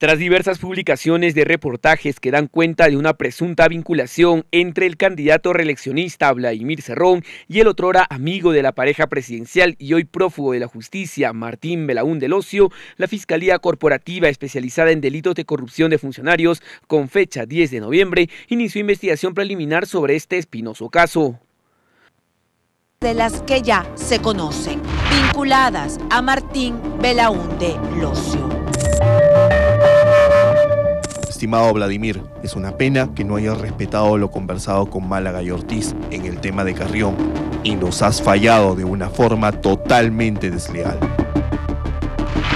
Tras diversas publicaciones de reportajes que dan cuenta de una presunta vinculación entre el candidato reeleccionista Vladimir Cerrón y el otrora amigo de la pareja presidencial y hoy prófugo de la justicia Martín Belaún del Ocio, la Fiscalía Corporativa especializada en delitos de corrupción de funcionarios, con fecha 10 de noviembre, inició investigación preliminar sobre este espinoso caso de las que ya se conocen, vinculadas a Martín Belaúnde Locio. Estimado Vladimir, es una pena que no hayas respetado lo conversado con Málaga y Ortiz en el tema de Carrión y nos has fallado de una forma totalmente desleal.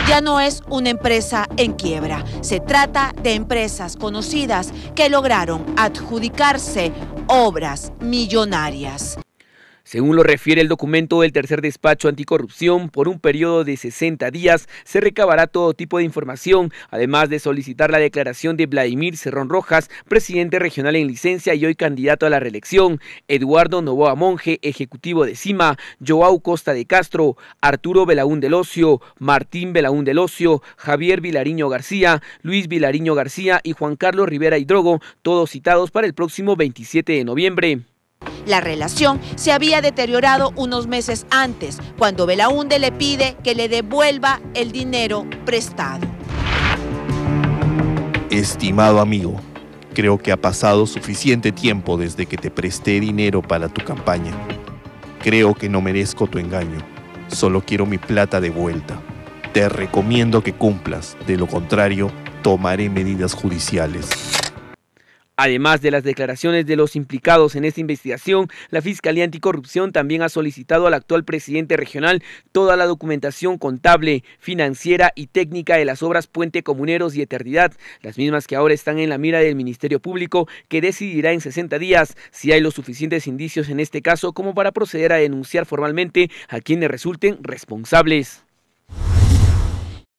Ya no es una empresa en quiebra, se trata de empresas conocidas que lograron adjudicarse obras millonarias. Según lo refiere el documento del tercer despacho anticorrupción, por un periodo de 60 días se recabará todo tipo de información, además de solicitar la declaración de Vladimir Cerrón Rojas, presidente regional en licencia y hoy candidato a la reelección, Eduardo Novoa Monje, ejecutivo de CIMA, Joao Costa de Castro, Arturo Belaún del Ocio, Martín Belaún del Ocio, Javier Vilariño García, Luis Vilariño García y Juan Carlos Rivera Hidrogo, todos citados para el próximo 27 de noviembre. La relación se había deteriorado unos meses antes, cuando Belaunde le pide que le devuelva el dinero prestado. Estimado amigo, creo que ha pasado suficiente tiempo desde que te presté dinero para tu campaña. Creo que no merezco tu engaño, solo quiero mi plata de vuelta. Te recomiendo que cumplas, de lo contrario, tomaré medidas judiciales. Además de las declaraciones de los implicados en esta investigación, la Fiscalía Anticorrupción también ha solicitado al actual presidente regional toda la documentación contable, financiera y técnica de las obras Puente Comuneros y Eternidad, las mismas que ahora están en la mira del Ministerio Público, que decidirá en 60 días si hay los suficientes indicios en este caso como para proceder a denunciar formalmente a quienes resulten responsables.